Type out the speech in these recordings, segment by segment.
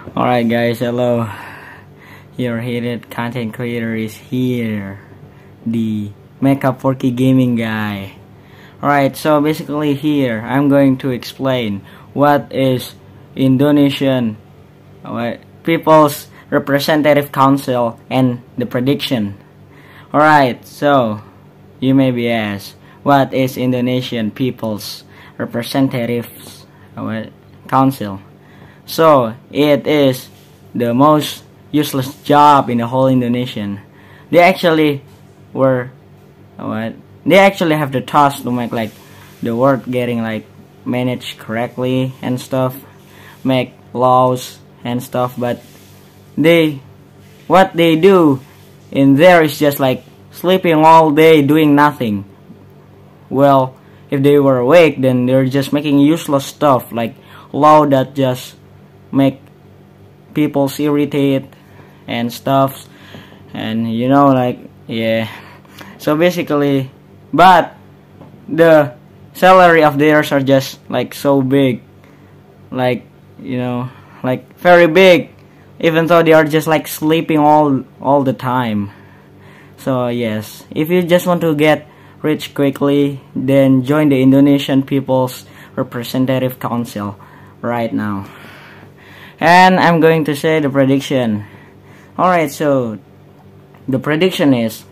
Alright guys, hello. Your hated content creator is here. The Makeup 4K Gaming guy. Alright, so basically here, I'm going to explain what is Indonesian People's Representative Council and the prediction. Alright, so you may be asked, what is Indonesian People's Representatives Council? So it is the most useless job in the whole Indonesian. They actually were what they actually have the task to make like the world getting like managed correctly and stuff, make laws and stuff, but they what they do in there is just like sleeping all day doing nothing. Well, if they were awake then they're just making useless stuff like law that just make people irritate and stuff. And you know like yeah. So basically but the salary of theirs are just like so big. Like you know like very big. Even though they are just like sleeping all all the time. So yes. If you just want to get rich quickly then join the Indonesian People's Representative Council right now and I'm going to say the prediction. Alright so the prediction is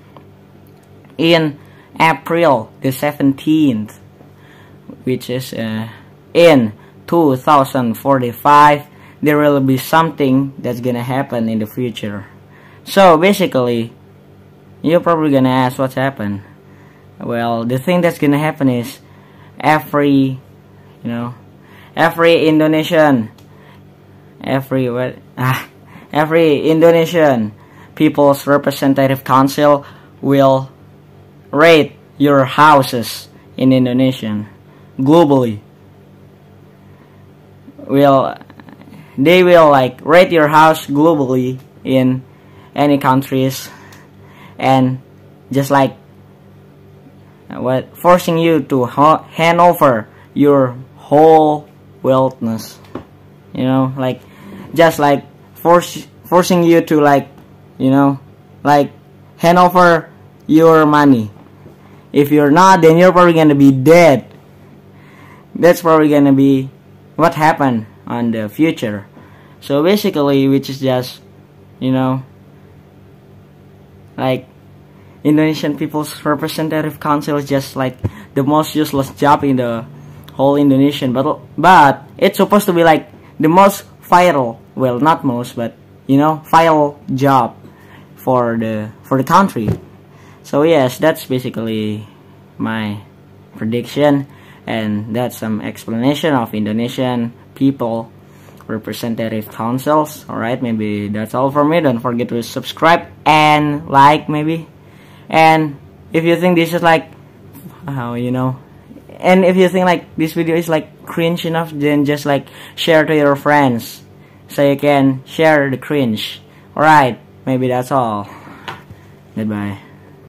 in April the 17th which is uh, in 2045 there will be something that's gonna happen in the future. So basically you're probably gonna ask what's happened. Well the thing that's gonna happen is every you know every Indonesian every ah, every Indonesian People's Representative Council will rate your houses in Indonesia globally. Will they will like rate your house globally in any countries and just like what forcing you to hand over your whole wealthness you know like just like force forcing you to like you know like hand over your money. If you're not then you're probably gonna be dead. That's probably gonna be what happened on the future. So basically which is just you know like Indonesian People's Representative Council is just like the most useless job in the whole Indonesian but but it's supposed to be like the most viral well not most but you know viral job for the for the country. So yes that's basically my prediction and that's some explanation of Indonesian people representative councils. Alright maybe that's all for me. Don't forget to subscribe and like maybe. And if you think this is like how you know and if you think like this video is like cringe enough then just like share to your friends. So you can share the cringe. Alright maybe that's all. Goodbye